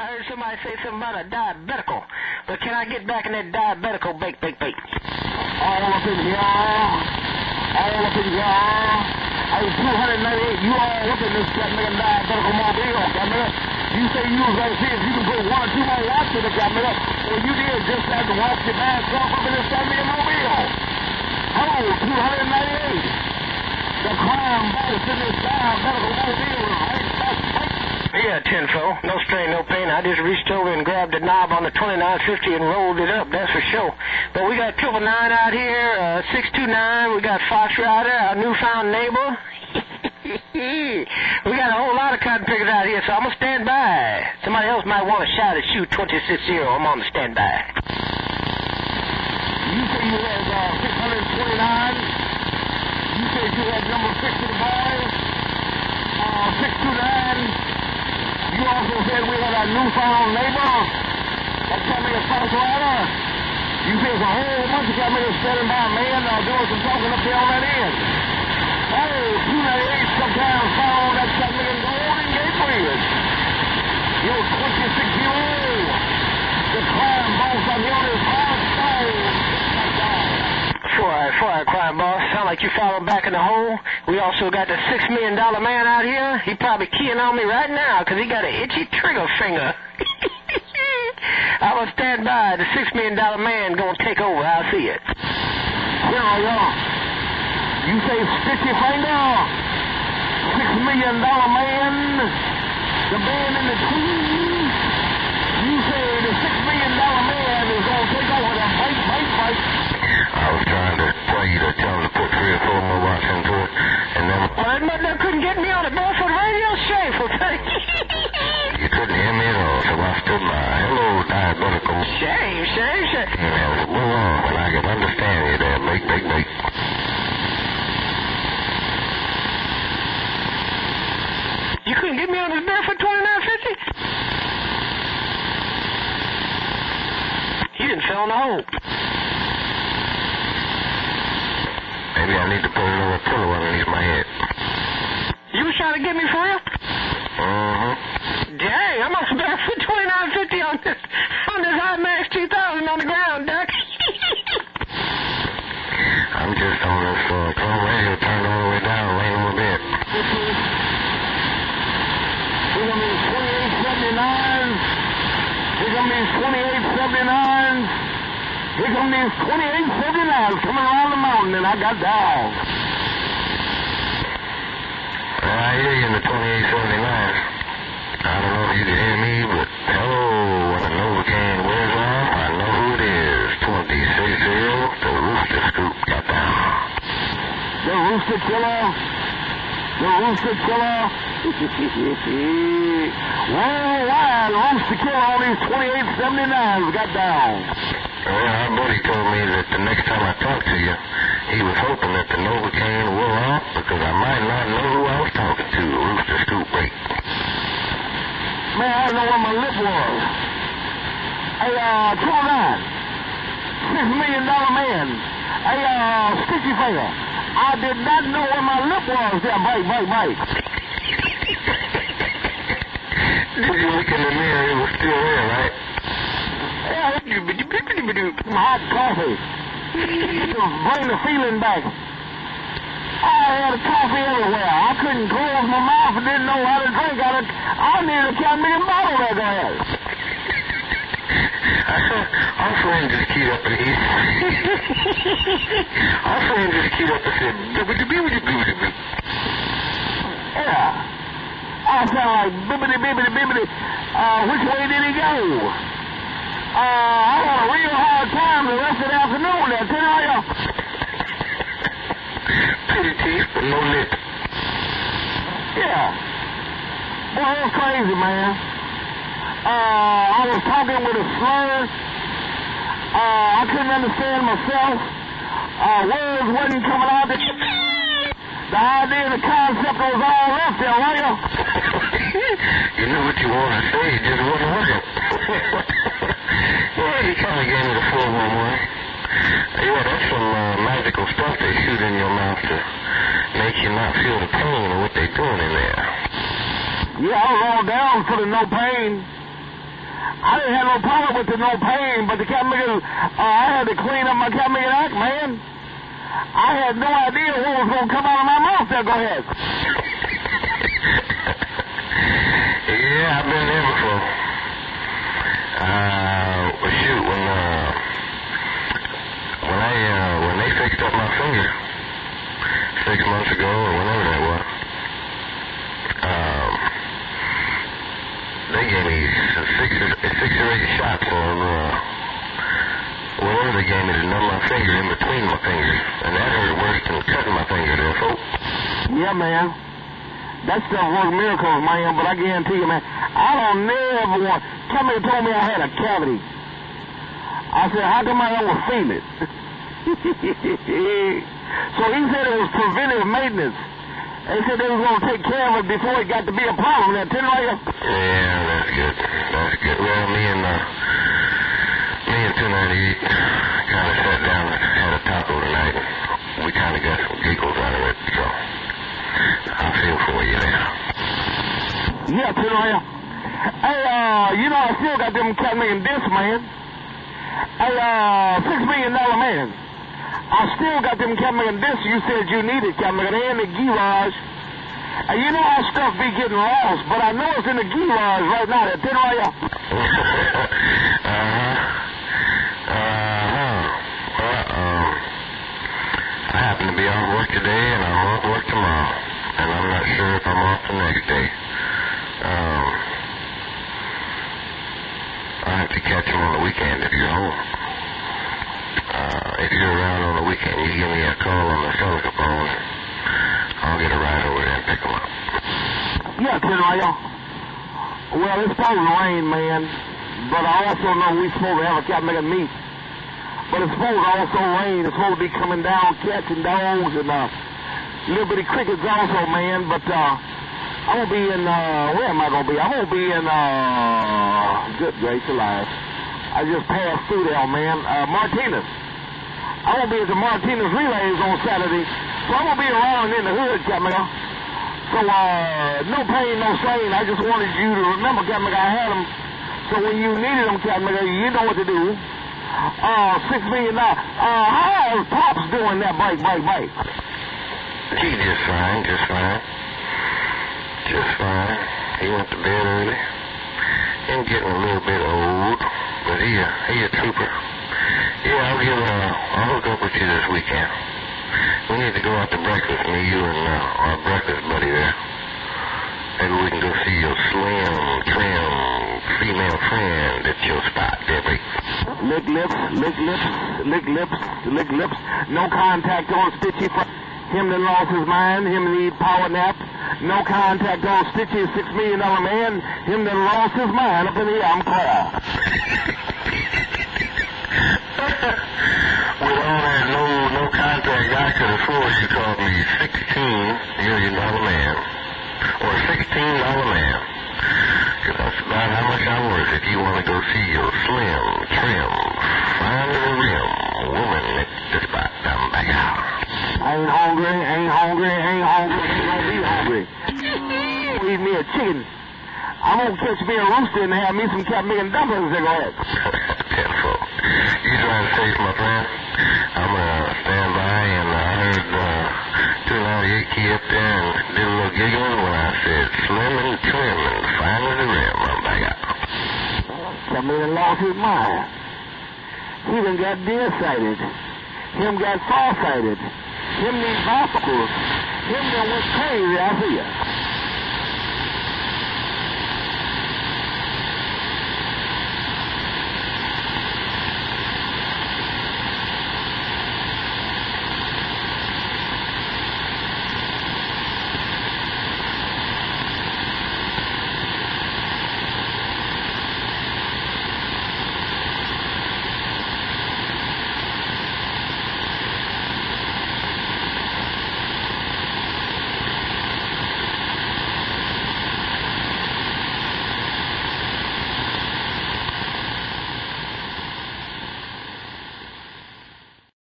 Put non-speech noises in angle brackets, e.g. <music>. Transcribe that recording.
I heard somebody say something about a diabetical. But can I get back in that diabetical bake, bake, bake? All up in here. All up in here. Hey, 298, you all up in this goddamn diabetical mobile, goddamn. You say you was gonna see if you can put one or two more watts in it, goddamn. Well, you did just have to walk your mask off up in this goddamn mobile. Hello, 298. The crime boss in this diabetical mobile, right? Yeah, tenfold. No strain, no pain. I just reached over and grabbed the knob on the 2950 and rolled it up, that's for sure. But we got triple nine out here, uh, 629. We got Fox Rider, our newfound neighbor. <laughs> we got a whole lot of cotton pickers out here, so I'm going to stand by. Somebody else might want to shout at shoot 260. I'm on the standby. You say you had uh, 629. You said you had number 6 in the boys. Uh, 629. You also said we had a newfound neighbor. That got me a South Rider. You there's a whole bunch of got me standing by man uh, doing some talking up there on that end. Hey, 298 sometimes found that me in Golden Gate Bridge. Yo, 26 year old. The crime boss on the other side. Before I, crime boss, like you falling back in the hole. We also got the six million dollar man out here. He probably keying on me right now because he got an itchy trigger finger. <laughs> I will stand by. The six million dollar man gonna take over. I'll see it. Yeah, yeah. You say stitchy finger. Six million dollar man. The man in the queen. You say the six million dollar man is gonna take over the fight, fight, fight. I was trying to tell you to tell him to put three or four more watts into it, and then Well, but they couldn't get me on the Barefoot Radio shameful thing. you couldn't hear me at all, so I stood by. Hello, diabetical. shame, shame, shame. You know, move on, and I can understand you there. Make, make, make. You couldn't get me on this Barefoot 2950? He didn't sell in the hole. Maybe I need to put another pillow underneath my head. You was trying to get me for real? Mm-hmm. Dang, I'm on Barefoot 2950 on this, on this IMAX 2000 on the ground, Duck. I'm just on this uh, chrome radio turned all the way down, laying on my bed. We're gonna be 2879. We're gonna be 2879. Here come these 2879 coming around the mountain, and I got dogs. Well, I hear you in the 2879. I don't know if you can hear me, but hello, when the Novocaine wears off, I know who it is. 2060, the Rooster Scoop got down. The rooster killer. The rooster killer. Worldwide rooster killer on these 2879s got down. Well, our buddy told me that the next time I talk to you, he was hoping that the Novocaine wore off because I might not know who I was talking to. Rooster Scoop break. Man, I don't know where my lip was. Hey, uh, Triple Nine. Six million dollar man. Hey, uh, Sticky Finger. I did not know where my lip was. Yeah, bite, bite, bite. Did you look in the mirror? It was still there, right? Hot coffee. Bring the feeling back. I had a coffee everywhere. I couldn't close my mouth and didn't know how to drink out of it. I needed a can million bottle there, go ahead. I saw our friend just keyed up and he our friend just keyed up and said, "Bibbidi-bibbidi-bibbidi-bib." Yeah. I sound like bibbity bibbity bibbity. Uh, which way did he go? Uh, I had a real hard time the rest of the afternoon there, tell you. Pretty teeth, but no lip. Yeah. Boy, it was crazy, man. Uh, I was talking with a slur. Uh, I couldn't understand myself. Uh, words wasn't coming out. The idea, the concept was all left there, right? <laughs> you knew what you wanted to say, it just wasn't working. Yeah, he kind of gave me the 411. Yeah, that's some uh, magical stuff they shoot in your mouth to make you not feel the pain of what they're doing in there. Yeah, I was all down for the no pain. I didn't have no problem with the no pain, but the Captain Morgan, uh, I had to clean up my Captain Morgan act, man. I had no idea what was going to come out of my mouth there. Go ahead. <laughs> yeah, I've been there before. Uh, when, uh, when I, uh, when they fixed up my finger six months ago or whenever that was, um, they gave me six, six or eight shots on, uh, whatever they gave me to numb my finger in between my fingers. And that hurt worse than cutting my finger there, folks. Yeah, man. That stuff works miracles, man, but I guarantee you, man, I don't never want... Somebody told me I had a cavity. I said, how come I don't feel it? so he said it was preventive maintenance. They said they was going to take care of it before it got to be a problem. That ten right Yeah, that's good. That's good. Well, me and uh, me and 298 kind of sat down and had a taco tonight. We kind of got some giggles out of it, so I feel for you there. Yeah, ten right. Hey, uh, you know I still got them cat making discs, man. Hey, uh, six million dollar man. I still got them making discs you said you needed, cat making and the garage. And you know how stuff be getting lost, but I know it's in the garage right now. That ten right. uh-huh. Uh-huh. Well, um, I happen to be off work today, and I'm off work tomorrow. And I'm not sure if I'm off the next day. Um, I have to catch him on the weekend if you're home. Uh, if you're around on the weekend, you give me a call on the cellular phone, and I'll get a ride over there and pick him up. Yeah, right. Well, it's supposed to rain, man. But I also know we're supposed to have a cat making meat. But it's supposed to also rain. It's supposed to be coming down, catching dogs and uh, little bitty crickets also, man. But uh, I'm gonna be in. Uh, where am I gonna be? I'm gonna be in. Uh, good grace alive. I just passed through there, man. Uh, Martinez. I'm gonna be at the Martinez Relays on Saturday, so I'm gonna be around in the hood, Captain. So, uh, no pain, no strain. I just wanted you to remember, Captain, I had them. So when you needed them, Captain, you know what to do. Uh, six million dollars. Uh, how is Pops doing that bike, bike, bike? He just fine, just fine. Just fine. He went to bed early. Him getting a little bit old, but he a, he a trooper. Yeah, I'll give uh, I'll hook up with you this weekend. We need to go out to breakfast, me, you, and uh, our breakfast buddy there. Maybe we can go see your slim, trim, female friend at your spot, Debbie. Lick lips, lick lips, lick lips, lick lips. No contact on Stitchy. Him that lost his mind. Him need power nap. No contact on Stitchy, six million dollar man. Him that lost his mind up in the I'm. <laughs> With all that no no contact I could afford, you called me sixteen million dollar man. Or sixteen dollar man. that's about how much I'm worth if you want to go see your slim, trim, fine little rim woman at the spot down back out. I ain't hungry, ain't hungry, ain't hungry, ain't gonna be hungry. Eat me a chicken. I'm gonna catch me a rooster and have me some cat making dumplings there, go ahead. Tenfold. You trying to save my friend? I'm gonna stand by and I heard uh, 298 key up there and did a little giggling when I said slim and trim and fine as a rim. I'm back out. Making lost his mind. He done got deer-sighted. Him got far-sighted. Him need bicycles. Him done went crazy, see ya.